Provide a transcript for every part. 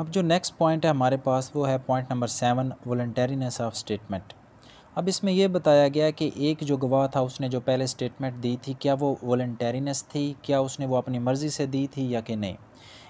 اب جو next point ہے ہمارے پاس وہ ہے point number seven voluntariness of statement اب اس میں یہ بتایا گیا کہ ایک جو گواہ تھا اس نے جو پہلے اسٹیٹمنٹ دی تھی، کیا وہ والنٹرینس تھی؟ کیا اس نے وہ اپنی مرضی سے دی تھی یا کہ نہیں؟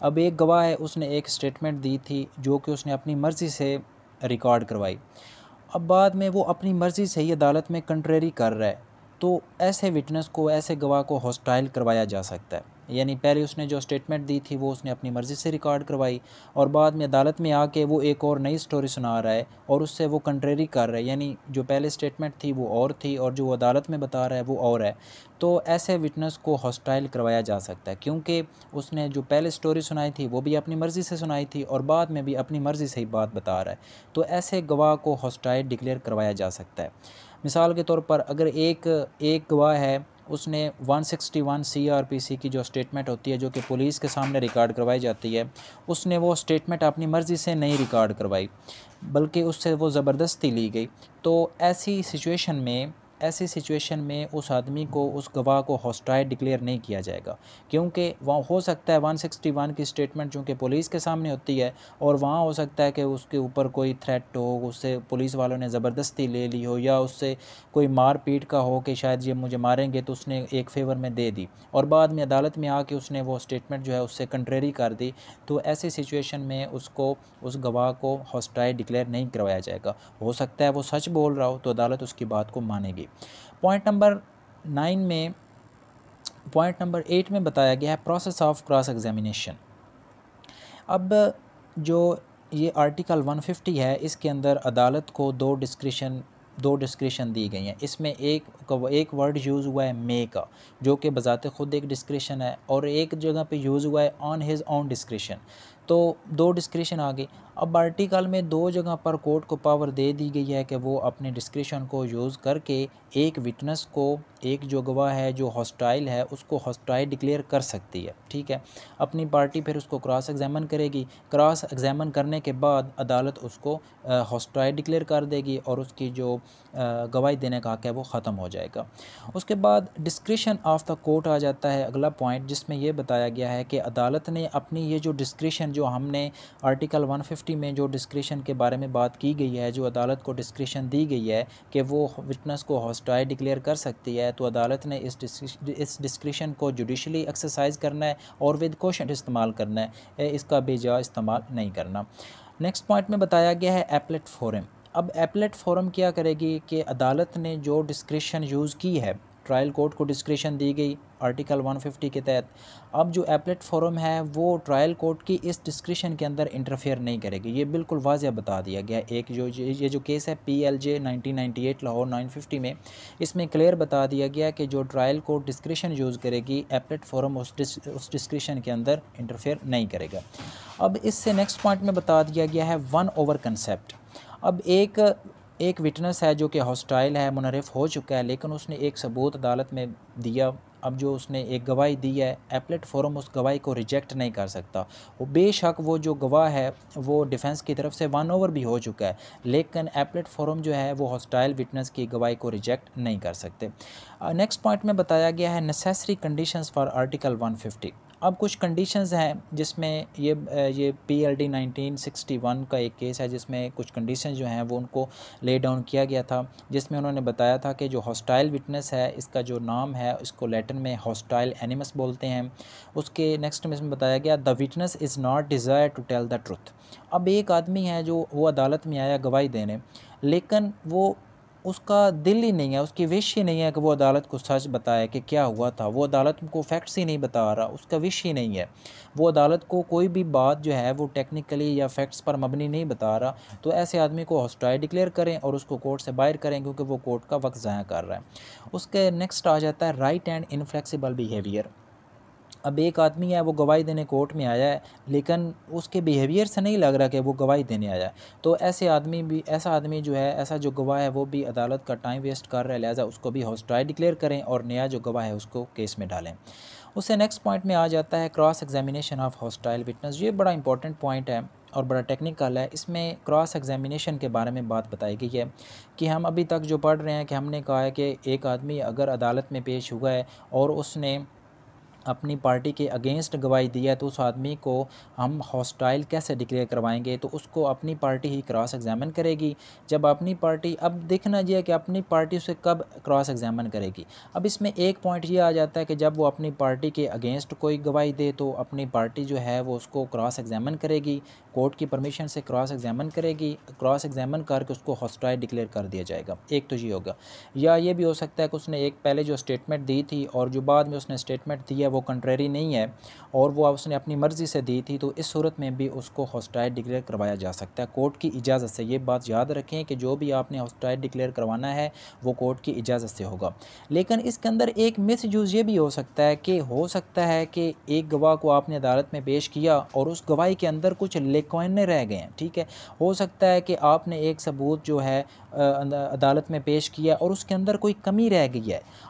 اب ایک گواہ ہے، اس نے ایک اسٹیٹمنٹ دی تھی جو کہ اس نے اپنی مرضی سے ریکارڈ کروائی۔ اب بعد میں وہ اپنی مرضی سے ہی عدالت میں کنٹریری کر رہا ہے۔ تو ایسے وٹنس کو، ایسے گواہ کو ہاسٹائل کروایا جا سکتا ہے۔ یعنی پہلے اس نے جو اسٹیٹمنٹ دی تھی وہ اس نے اپنی مرضی سے ریکارڈ کروائی اور بعد میں عدالت میں آ کے وہ ایک اور نئی سٹوری سنا رہا ہے اور اس سے وہ کنٹریری کر رہا ہے۔ یعنی جو پہلے اسٹیٹمنٹ تھی وہ اور تھی اور جو وہ عدالت میں بتا رہا ہے وہ اور ہے۔ تو ایسے وٹنس کو ہاسٹائل کروایا جا سکتا ہے کیونکہ اس نے جو پہلے سٹوری سنائی تھی وہ بھی اپنی مرضی سے سنائی تھی اور بعد میں بھی اپنی مرضی سے ہی بات بتا رہا ہے۔ تو ایسے گواہ کو ہاسٹائل ڈکلیئر کروایا جا سکتا ہے۔ مثال کے طور پر اگر ایک ایک گواہ ہے اس نے one sixty one C R P C کی جو اسٹیٹمنٹ ہوتی ہے جو کہ پولیس کے سامنے ریکارڈ کروائی جاتی ہے، اس نے وہ اسٹیٹمنٹ اپنی مرضی سے نہیں ریکارڈ کروائی، بلکہ اس سے وہ زبردستی لی گئی۔ تو ایسی سچویشن میں ایسی سچویشن میں اس آدمی کو، اس گواہ کو ہاسٹائل ڈکلیئر نہیں کیا جائے گا۔ کیونکہ وہاں ہو سکتا ہے ون سکسٹی ون کی اسٹیٹمنٹ چونکہ پولیس کے سامنے ہوتی ہے اور وہاں ہو سکتا ہے کہ اس کے اوپر کوئی تھریٹ ہو، اس سے پولیس والوں نے زبردستی لے لی ہو یا اس سے کوئی مار پیٹ کا ہو کہ شاید یہ مجھے ماریں گے تو اس نے ایک فیور میں دے دی۔ اور بعد میں عدالت میں آ کے اس نے وہ اسٹیٹمنٹ جو ہے اس سے کنٹریری کر دی۔ تو ایسی سچویشن میں اس کو، اس گواہ کو ہاسٹائل ڈکلیئر نہیں کروایا جائے گا۔ ہو سکتا ہے وہ سچ بول رہا ہو تو عدالت اس کی بات کو مانے گی۔ پوائنٹ نمبر نائن میں پوائنٹ نمبر ایٹ میں بتایا گیا ہے پروسیس آف کراس ایگزامینیشن اب جو یہ آرٹیکل ون ففٹی ہے، اس کے اندر عدالت کو دو ڈسکریشن دو ڈسکریشن دی گئی ہیں. اس میں ایک ایک ورڈ یوز ہوا ہے مے کا، جو کہ بذات خود ایک ڈسکریشن ہے اور ایک جگہ پہ یوز ہوا ہے آن ہز آن ڈسکریشن تو دو ڈسکریشن آ گئی اب آرٹیکل میں دو جگہ پر کورٹ کو پاور دے دی گئی ہے کہ وہ اپنے ڈسکریشن کو یوز کر کے ایک وٹنس کو ایک جو گواہ ہے جو ہاسٹائل ہے اس کو ہاسٹائل ڈکلیئر کر سکتی ہے، ٹھیک ہے؟ اپنی پارٹی پھر اس کو کراس ایگزامن کرے گی۔ کراس ایگزامن کرنے کے بعد عدالت اس کو ہاسٹائل ڈکلیئر کر دے گی اور اس کی جو گواہی دینے کا حق ہے وہ ختم ہو جائے گا۔ اس کے بعد ڈسکریشن آف دا کورٹ آ جاتا ہے۔ اگلا پوائنٹ جس میں یہ بتایا گیا ہے کہ عدالت نے اپنی یہ جو ڈسکریشن جو ہم نے آرٹیکل ون ففٹی میں جو ڈسکریشن کے بارے میں بات کی گئی ہے، جو عدالت کو ڈسکریشن دی گئی ہے کہ وہ وٹنس کو ہاسٹائل ڈکلیئر کر سکتی ہے، تو عدالت نے اس اس ڈسکریشن کو جوڈیشلی ایکسرسائز کرنا ہے اور ود کوشن استعمال کرنا ہے۔ اس کا بے جا استعمال نہیں کرنا۔ نیکسٹ پوائنٹ میں بتایا گیا ہے ایپلیٹ فورم اب ایپلیٹ فورم کیا کرے گی کہ عدالت نے جو ڈسکریشن یوز کی ہے ٹرائل کورٹ کو ڈسکریشن دی گئی آرٹیکل 150 کے تحت۔ اب جو ایپلیٹ فورم ہے وہ ٹرائل کورٹ کی اس ڈسکریشن کے اندر انٹرفیئر نہیں کرے گی۔ یہ بالکل واضح بتا دیا گیا۔ ایک جو یہ جو کیس ہے پی ایل جے 1998 لاہور 950 میں، اس میں کلیئر بتا دیا گیا کہ جو ٹرائل کورٹ ڈسکریشن یوز کرے گی ایپلیٹ فورم اس ڈسکریشن کے اندر انٹرفیئر نہیں کرے گا۔ اب اس سے نیکسٹ پوائنٹ میں بتا دیا گیا ہے ون اوور کنسیپٹ اب ایک ایک وٹنس ہے جو کہ ہاسٹائل ہے منرف ہو چکا ہے، لیکن اس نے ایک ثبوت عدالت میں دیا۔ اب جو اس نے ایک گواہی دی ہے ایپلیٹ فورم اس گواہی کو ریجیکٹ نہیں کر سکتا۔ وہ بے شک وہ جو گواہ ہے، وہ ڈیفنس کی طرف سے ون اوور بھی ہو چکا ہے۔ لیکن ایپلیٹ فورم جو ہے، وہ ہاسٹائل وٹنس کی گواہی کو ریجیکٹ نہیں کر سکتے۔ نیکسٹ پوائنٹ میں بتایا گیا ہے necessary conditions for article one fifty اب کچھ کنڈیشنز ہیں جس میں یہ یہ P L D nineteen sixty one کا ایک کیس ہے جس میں کچھ کنڈیشنز جو ہیں وہ ان کو لے ڈاؤن کیا گیا تھا، جس میں انہوں نے بتایا تھا کہ جو ہاسٹائل وٹنس ہے، اس کا جو نام ہے، اس کو لیٹن میں ہاسٹائل اینیمس بولتے ہیں۔ اس کے نیکسٹ میں بتایا گیا the witness is not desire to tell the truth اب ایک آدمی ہے جو وہ عدالت میں آیا گواہی دینے، لیکن وہ اس کا دل ہی نہیں ہے، اس کی وش ہی نہیں ہے کہ وہ عدالت کو سچ بتائے کہ کیا ہوا تھا۔ وہ عدالت کو فیکٹس ہی نہیں بتا رہا، اس کا وش ہی نہیں ہے۔ وہ عدالت کو کوئی بھی بات جو ہے وہ ٹیکنیکلی یا فیکٹس پر مبنی نہیں بتا رہا۔ تو ایسے آدمی کو ہاسٹائی ڈکلیئر کریں اور اس کو کورٹ سے باہر کریں کیونکہ وہ کورٹ کا وقت ضائع کر رہا ہے۔ اس کے نیکسٹ آ جاتا ہے رائٹ اینڈ انفلیکسیبل بیہیویئر اب ایک آدمی ہے، وہ گواہی دینے کورٹ میں آیا ہے، لیکن اس کے بیہیویئر سے نہیں لگ رہا کہ وہ گواہی دینے آیا ہے۔ تو ایسے آدمی بھی، ایسا آدمی جو ہے، ایسا جو گواہ ہے، وہ بھی عدالت کا ٹائم ویسٹ کر رہا ہے، لہٰذا اس کو بھی ہاسٹائی ڈکلیئر کریں اور نیا جو گواہ ہے، اس کو کیس میں ڈالیں۔ اس سے نیکسٹ پوائنٹ میں آ جاتا ہے cross examination of hostile witness یہ بڑا امپورٹنٹ پوائنٹ ہے اور بڑا ٹیکنیکل ہے۔ اس میں کراس ایگزامینیشن کے بارے میں بات بتائی گئی ہے کہ ہم ابھی تک جو پڑھ رہے ہیں کہ ہم نے کہا ہے کہ ایک آدمی اگر عدالت میں پیش ہوا ہے اور اس نے اپنی پارٹی کے اگینسٹ گواہی دی ہے تو اس آدمی کو ہم ہاسٹائل کیسے ڈکلیئر کروائیں گے؟ تو اس کو اپنی پارٹی ہی کراس ایگزامن کرے گی۔ جب اپنی پارٹی، اب دیکھنا یہ ہے کہ اپنی پارٹی اسے کب کراس ایگزامن کرے گی۔ اب اس میں ایک پوائنٹ یہ آ جاتا ہے کہ جب وہ اپنی پارٹی کے اگینسٹ کوئی گواہی دے تو اپنی پارٹی جو ہے وہ اس کو کراس ایگزامن کرے گی۔ کورٹ کی پرمیشن سے کراس ایگزامن کرے گی۔ کراس ایگزامن کر کے اس کو ہاسٹائل ڈکلیئر کر دیا جائے گا۔ ایک تو یہ ہوگا۔ یا یہ بھی ہو سکتا ہے کہ اس نے ایک، پہلے جو اسٹیٹمنٹ دی تھی اور جو بعد میں اس نے اسٹیٹمنٹ دی ہے وہ کنٹریری نہیں ہے اور وہ اس نے اپنی مرضی سے دی تھی تو اس صورت میں بھی اس کو ہاسٹائل ڈکلیئر کروایا جا سکتا ہے۔ کورٹ کی اجازت سے یہ بات یاد رکھیں کہ جو بھی آپ نے ہاسٹائل ڈکلیئر کروانا ہے، وہ کورٹ کی اجازت سے ہوگا۔ لیکن اس کے اندر ایک مس یوز یہ بھی ہو سکتا ہے کہ ہو سکتا ہے کہ ایک گواہ کو آپ نے عدالت میں پیش کیا اور اس گواہی کے اندر کچھ لیکوائنے رہ گئے ہیں، ٹھیک ہے؟ ہو سکتا ہے کہ آپ نے ایک ثبوت جو ہے عدالت میں پیش کیا اور اس کے اندر کوئی کمی رہ گئی ہے۔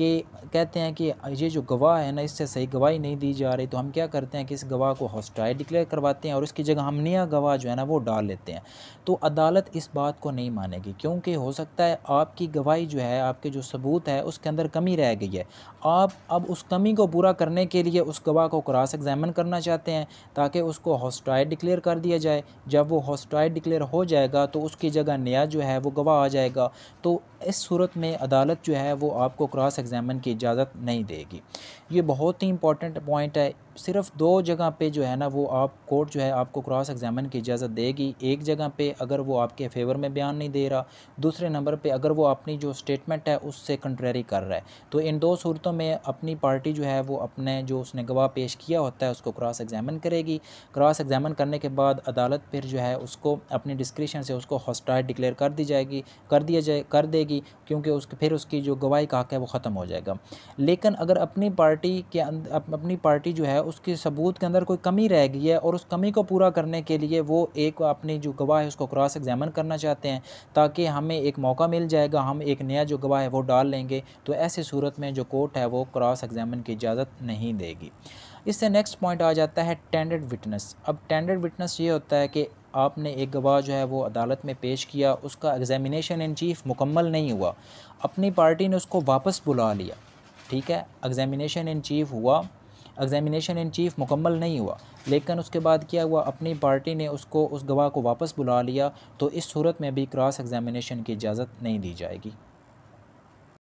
کہ کہتے ہیں کہ یہ جو گواہ ہے نا، اس سے صحیح گواہی نہیں دی جا رہی، تو ہم کیا کرتے ہیں کہ اس گواہ کو ہاسٹائل ڈکلیئر کرواتے ہیں اور اس کی جگہ ہم نیا گواہ جو ہے نا وہ ڈال لیتے ہیں۔ تو عدالت اس بات کو نہیں مانے گی، کیونکہ ہو سکتا ہے آپ کی گواہی جو ہے، آپ کے جو ثبوت ہے، اس کے اندر کمی رہ گئی ہے۔ آپ اب اس کمی کو پورا کرنے کے لیے اس گواہ کو کراس ایگزامن کرنا چاہتے ہیں تاکہ اس کو ہاسٹائل ڈکلیئر کر دیا جائے۔ جب وہ ہاسٹائل ڈکلیئر ہو جائے گا تو اس کی جگہ نیا جو ہے وہ گواہ آ جائے گا۔ تو اس صورت میں عدالت جو ہے وہ آپ کو کراس ایگزامن ایگزامن کی اجازت نہیں دے گی۔ یہ بہت ہی امپورٹنٹ پوائنٹ ہے۔ صرف دو جگہ پہ جو ہے نا وہ آپ کورٹ جو ہے آپ کو کراس ایگزامن کی اجازت دے گی۔ ایک جگہ پہ اگر وہ آپ کے فیور میں بیان نہیں دے رہا، دوسرے نمبر پہ اگر وہ اپنی جو اسٹیٹمنٹ ہے اس سے کنٹریری کر رہا ہے۔ تو ان دو صورتوں میں اپنی پارٹی جو ہے وہ اپنے جو اس نے گواہ پیش کیا ہوتا ہے اس کو کراس ایگزامن کرے گی۔ کراس ایگزامن کرنے کے بعد عدالت پھر جو ہے اس کو اپنی ڈسکریشن سے اس کو ہاسٹائل ڈکلیئر کر دی جائے گی، کر دیا جائے، کر دے گی۔ کیونکہ اس پھر اس کی جو گواہی کا حق ہے وہ ختم ہو جائے گا۔ لیکن اگر اپنی پارٹی کے اپنی پارٹی جو ہے، اس کی ثبوت کے اندر کوئی کمی رہ گئی ہے اور اس کمی کو پورا کرنے کے لیے وہ ایک اپنی جو گواہ ہے، اس کو کراس ایگزامن کرنا چاہتے ہیں تاکہ ہمیں ایک موقع مل جائے گا، ہم ایک نیا جو گواہ ہے وہ ڈال لیں گے۔ تو ایسی صورت میں جو کورٹ ہے، وہ کراس ایگزامن کی اجازت نہیں دے گی۔ اس سے نیکسٹ پوائنٹ آ جاتا ہے ٹینڈرڈ وٹنس اب ٹینڈرڈ وٹنس یہ ہوتا ہے کہ آپ نے ایک گواہ جو ہے وہ عدالت میں پیش کیا، اس کا ایگزامینیشن ان چیف مکمل نہیں ہوا۔ اپنی پارٹی نے اس کو واپس بلا لیا۔ ٹھیک ہے ایگزامینیشن ان چیف ہوا۔ ایگزامینیشن ان چیف مکمل نہیں ہوا۔ لیکن اس کے بعد کیا ہوا؟ اپنی پارٹی نے اس کو، اس گواہ کو واپس بلا لیا۔ تو اس صورت میں بھی کراس ایگزامینیشن کی اجازت نہیں دی جائے گی۔